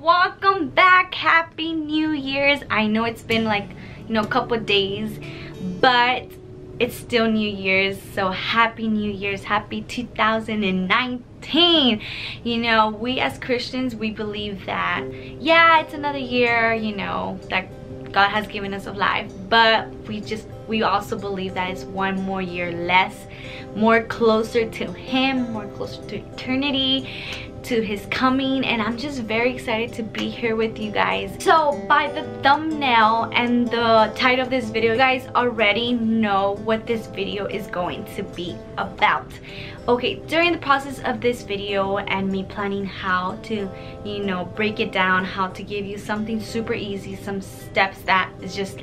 welcome back. Happy new year's. I know it's been like you know a couple days but it's still new year's so happy new year's happy 2019 you know we as christians we believe that yeah it's another year you know that god has given us of life but we just we also believe that it's one more year less more closer to him more closer to eternity to his coming and I'm just very excited to be here with you guys. So by the thumbnail and the title of this video, you guys already know what this video is going to be about. Okay, during the process of this video and me planning how to, you know, break it down, how to give you something super easy, some steps that is just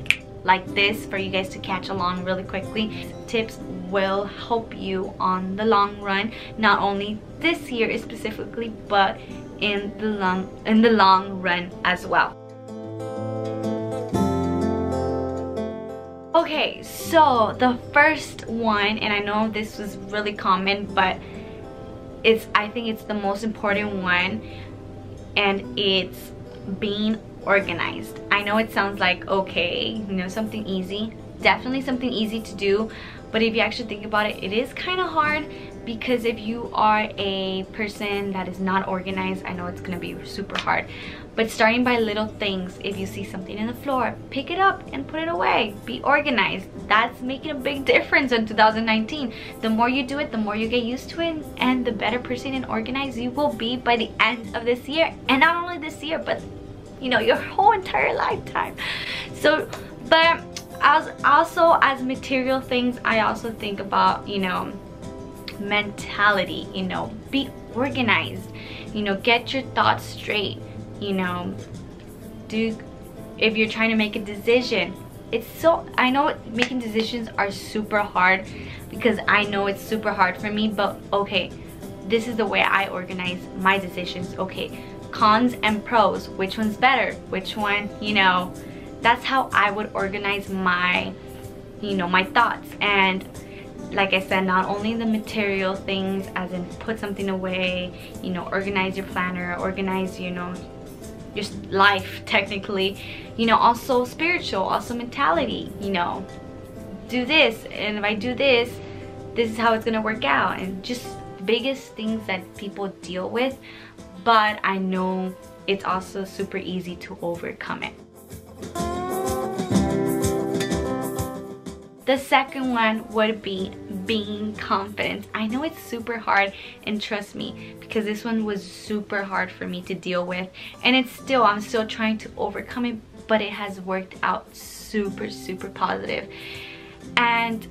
like this for you guys to catch along really quickly. Tips will help you on the long run, not only this year specifically, but in the long in the long run as well. Okay, so the first one, and I know this was really common, but it's I think it's the most important one, and it's being organized. I know it sounds like okay, you know, something easy. Definitely something easy to do, but if you actually think about it, it is kind of hard because if you are a person that is not organized, I know it's gonna be super hard. But starting by little things, if you see something in the floor, pick it up and put it away. Be organized. That's making a big difference in 2019. The more you do it, the more you get used to it and the better person and organized you will be by the end of this year. And not only this year, but you know, your whole entire lifetime. So, but as also as material things, I also think about, you know, mentality, you know, be organized, you know, get your thoughts straight, you know, do, if you're trying to make a decision, it's so, I know making decisions are super hard because I know it's super hard for me, but okay, this is the way I organize my decisions. Okay, cons and pros which one's better which one you know that's how I would organize my you know my thoughts. And like I said not only the material things as in put something away you know organize your planner organize you know your life technically you know also spiritual also mentality you know. Do this and if I do this this is how it's gonna work out. And just biggest things that people deal with but I know it's also super easy to overcome it. The second one would be being confident. I know it's super hard and trust me because this one was super hard for me to deal with and it's still, I'm still trying to overcome it but it has worked out super super positive and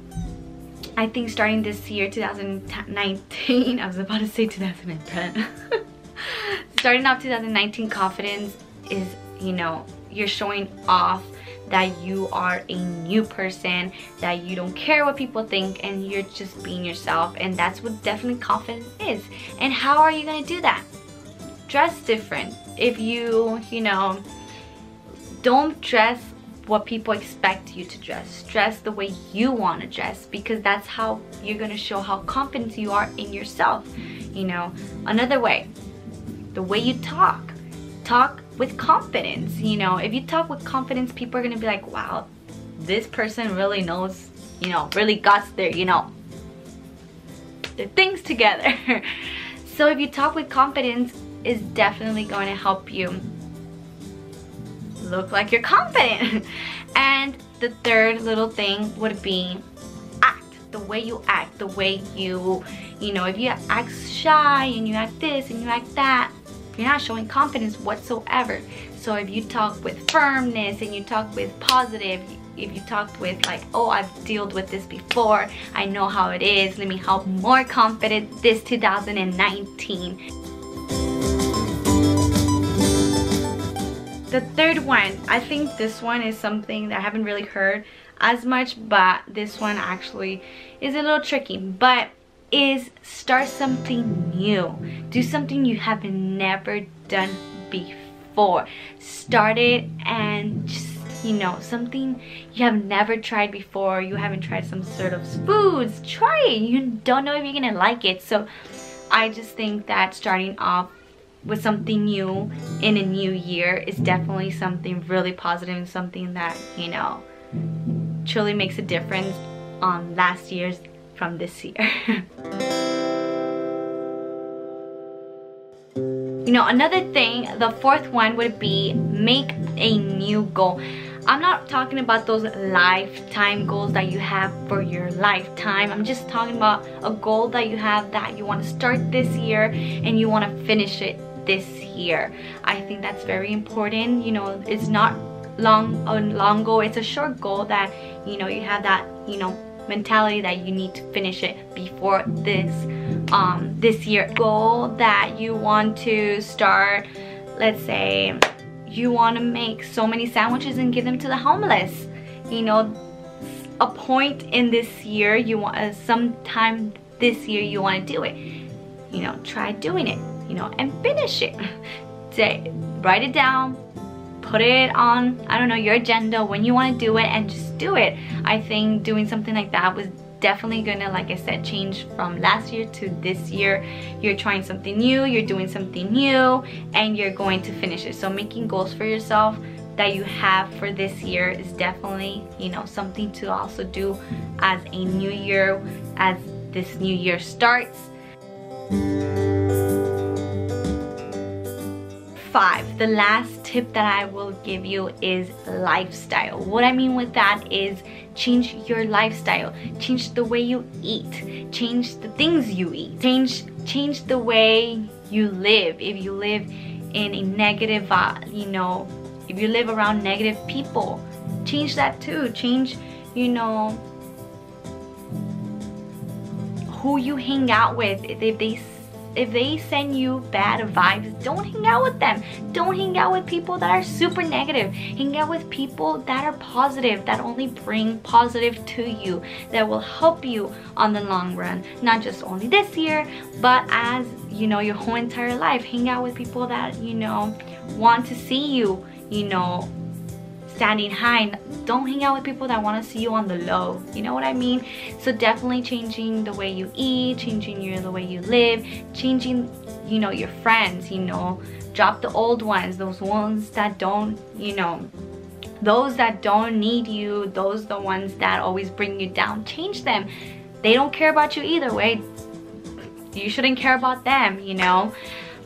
I think starting this year 2019 I was about to say 2010 starting off 2019 confidence is you know you're showing off that you are a new person that you don't care what people think and you're just being yourself and that's what definitely confidence is. And how are you going to do that? Dress different. If you you know don't dress what people expect you to dress dress the way you want to dress because that's how you're going to show how confident you are in yourself you know another way the way you talk. Talk with confidence, you know. If you talk with confidence, people are gonna be like, wow, this person really knows, you know, really got their, you know, their things together. so if you talk with confidence, is definitely going to help you look like you're confident. and the third little thing would be act, the way you act, the way you, you know, if you act shy and you act this and you act that, you're not showing confidence whatsoever. So if you talk with firmness and you talk with positive, if you talk with like, oh, I've dealt with this before, I know how it is, let me help more confident this 2019. The third one, I think this one is something that I haven't really heard as much, but this one actually is a little tricky. But is start something new. Do something you have never done before. Start it and just, you know, something you have never tried before. You haven't tried some sort of foods. Try it. You don't know if you're gonna like it. So I just think that starting off with something new in a new year is definitely something really positive and something that, you know, truly makes a difference on last year's from this year. you know, another thing, the fourth one would be make a new goal. I'm not talking about those lifetime goals that you have for your lifetime. I'm just talking about a goal that you have that you want to start this year and you want to finish it this year. I think that's very important. You know, it's not long a long goal. It's a short goal that, you know, you have that, you know, mentality that you need to finish it before this um this year goal that you want to start let's say you want to make so many sandwiches and give them to the homeless you know a point in this year you want uh, sometime this year you want to do it you know try doing it you know and finish it. Say write it down put it on i don't know your agenda when you want to do it and just do it. I think doing something like that was definitely gonna like I said change from last year to this year. You're trying something new you're doing something new and you're going to finish it. So making goals for yourself that you have for this year is definitely you know something to also do as a new year as this new year starts five the last tip that I will give you is lifestyle. What I mean with that is change your lifestyle. Change the way you eat. Change the things you eat. Change change the way you live. If you live in a negative uh, you know if you live around negative people change that too. Change you know who you hang out with. If they if they send you bad vibes, don't hang out with them. Don't hang out with people that are super negative. Hang out with people that are positive, that only bring positive to you, that will help you on the long run. Not just only this year, but as, you know, your whole entire life. Hang out with people that, you know, want to see you, you know, standing high and don't hang out with people that want to see you on the low. You know what i mean? So definitely changing the way you eat changing your the way you live changing you know your friends you know. Drop the old ones those ones that don't you know. Those that don't need you those the ones that always bring you down change them. They don't care about you either way. You shouldn't care about them you know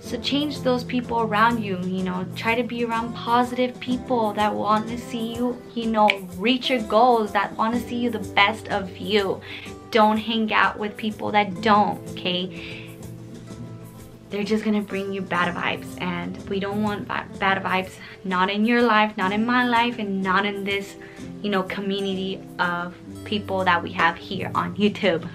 so change those people around you, you know, try to be around positive people that want to see you, you know, reach your goals, that want to see you the best of you. Don't hang out with people that don't, okay? They're just gonna bring you bad vibes and we don't want bad vibes, not in your life, not in my life, and not in this, you know, community of people that we have here on YouTube.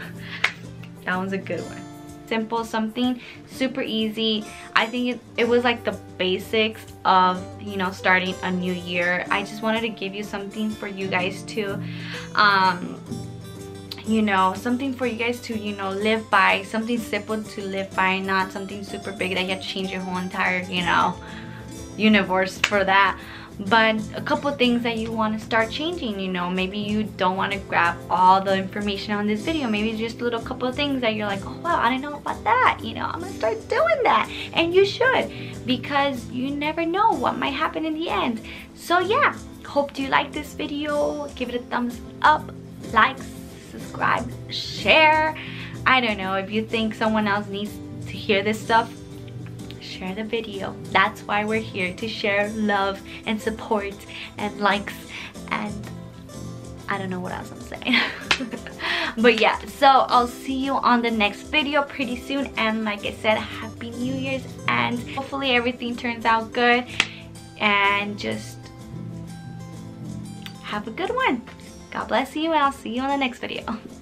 that one's a good one simple something super easy. I think it, it was like the basics of you know starting a new year. I just wanted to give you something for you guys to um you know something for you guys to you know live by. Something simple to live by not something super big that you have to change your whole entire you know universe for that but a couple things that you want to start changing you know maybe you don't want to grab all the information on this video. Maybe just a little couple of things that you're like oh wow I didn't know about that you know I'm gonna start doing that and you should because you never know what might happen in the end. So yeah hope you like this video. Give it a thumbs up like subscribe share. I don't know if you think someone else needs to hear this stuff share the video. That's why we're here to share love and support and likes and I don't know what else I'm saying. but yeah, so I'll see you on the next video pretty soon. And like I said, Happy New Year's and hopefully everything turns out good. And just have a good one. God bless you and I'll see you on the next video.